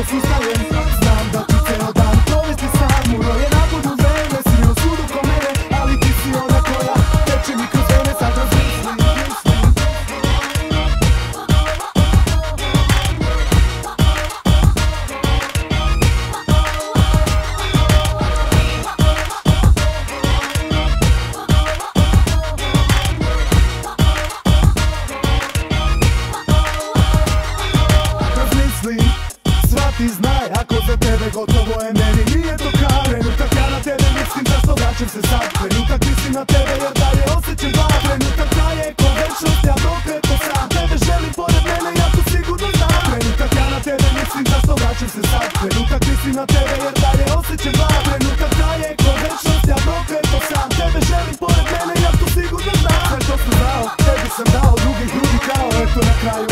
If you saw Dakle, Trenutak mislim na tebe jer dalje osjećam dva Trenutak traje ko ja to sam. Tebe želim pored mene, ja to sigurno znam. Sve to sam dao, tebi sam dao, drugi drugi kao Eto na kraju,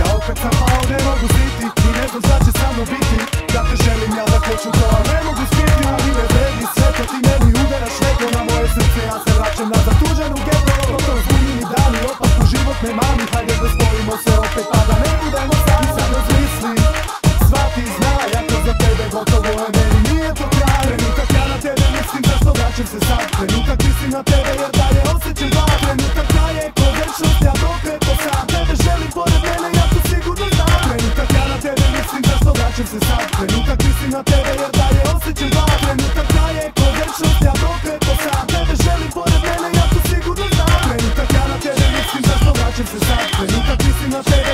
ja opet sam pao, ne mogu ziti I ne znam šta će sa mnom biti. Da te želim ja da hoću to, no sé.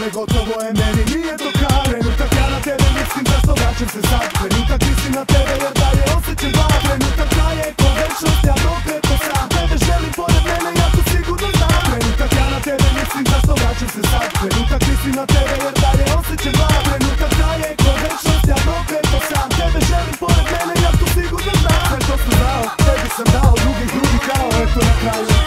tebe gotovo je meni. Nije to kare Trenutak ja na tebe mislim da se vraćam se sad. Trenutak mislim na tebe jer dalje osjećam dva Trenutak traje ko večnost ja dokreto sam Tebe želim pored mene ja to sigurno znam. Trenutak ja na tebe mislim da se vraćam se sad. Trenutak mislim na tebe jer dalje osjećam dva Trenutak traje ko večnost ja dokreto sam Tebe želim pored mene ja to sigurno znam. Sve to sam dao, tebi sam dao, drugih drugi kao eto na kraju.